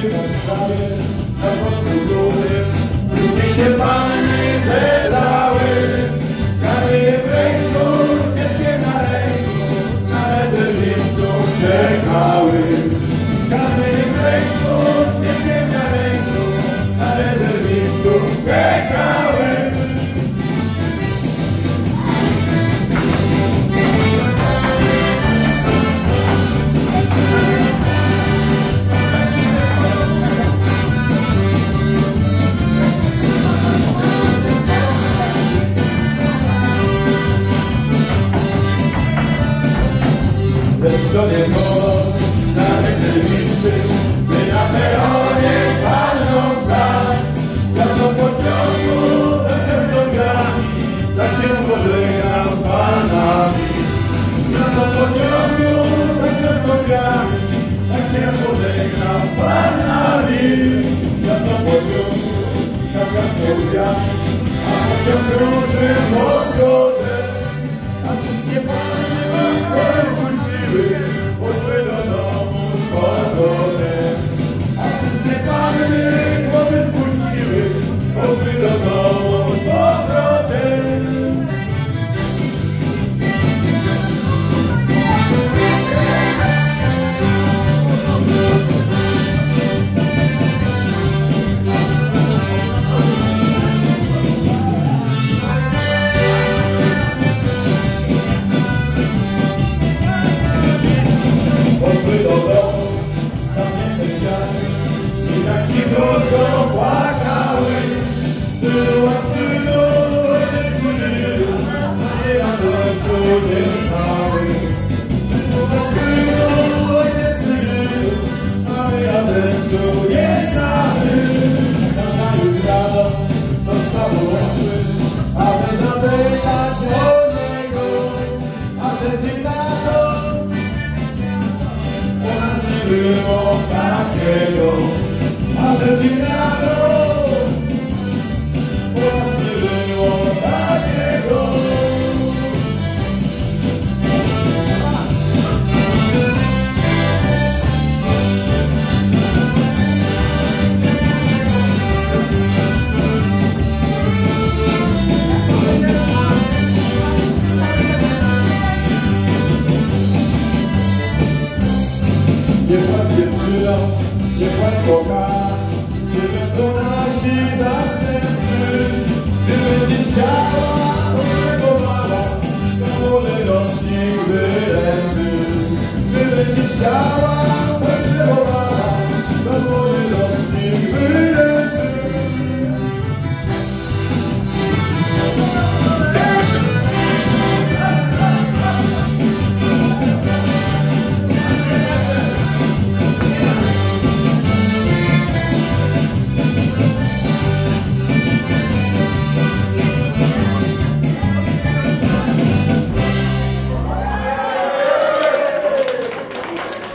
Bye. to nie bądź na telewizji, my na peronie palą znak, za to pociągu z nogami, tak się pożegnam z panami. Za to pociągu z nogami, tak się pożegnam z panami. Za to pociągu Hoje było takiego, ale nie Nie płacz dziewczyno, nie płacz Boga Nie wiem, to nasi następcy Gdy będziesz chciała